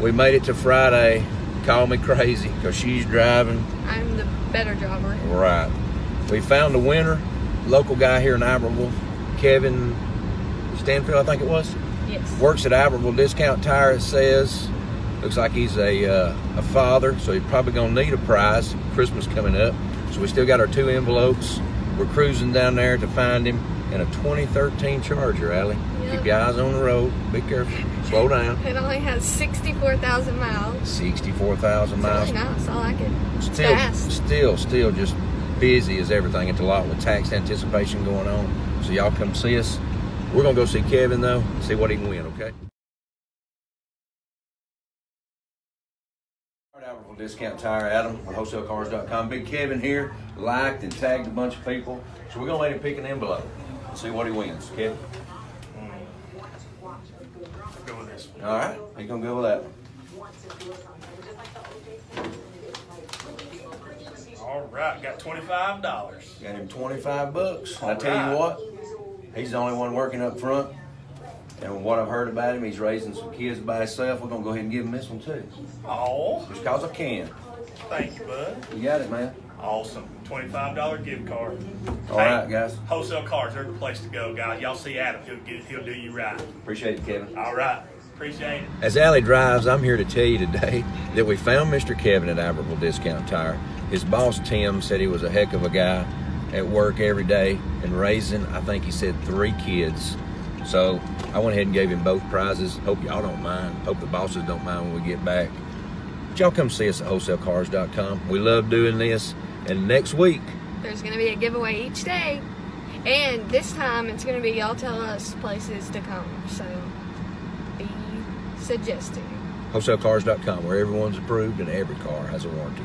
We made it to Friday. Call me crazy because she's driving. I'm the better driver. Right. We found a winner, local guy here in Iberville, Kevin Stanfield, I think it was. Yes. Works at Iberville Discount Tire, it says. Looks like he's a, uh, a father, so he's probably going to need a prize. Christmas coming up. So we still got our two envelopes. We're cruising down there to find him in a 2013 Charger, Allie. Yep. Keep your eyes on the road. Be careful. Slow down. It only has 64,000 miles. 64,000 miles. really nice. I like it. Still, fast. still, still just busy as everything at the lot with tax anticipation going on. So y'all come see us. We're gonna go see Kevin though, see what he can win, okay? All right, Albertville Discount Tire, Adam from WholesaleCars.com. Big Kevin here, liked and tagged a bunch of people. So we're gonna let him pick an envelope and see what he wins. Kevin? Go with this one. All right, he's gonna go with that one. All right, got twenty-five dollars. Got him 25 bucks. I tell you what, he's the only one working up front. And what I've heard about him, he's raising some kids by himself. We're gonna go ahead and give him this one too. Oh, Just cause I can. thank you, bud. You got it, man. Awesome. Twenty-five dollar gift card. All right, guys. Wholesale cars, they're the place to go, guys. Y'all see Adam, he'll get, he'll do you right. Appreciate it, Kevin. All right, appreciate it. As Allie drives, I'm here to tell you today that we found Mr. Kevin at Iberville Discount Tire. His boss, Tim, said he was a heck of a guy at work every day and raising, I think he said, three kids. So I went ahead and gave him both prizes. Hope y'all don't mind. Hope the bosses don't mind when we get back. But y'all come see us at wholesalecars.com. We love doing this. And next week, There's going to be a giveaway each day. And this time it's going to be y'all tell us places to come. So be suggesting. wholesalecars.com, where everyone's approved and every car has a warranty.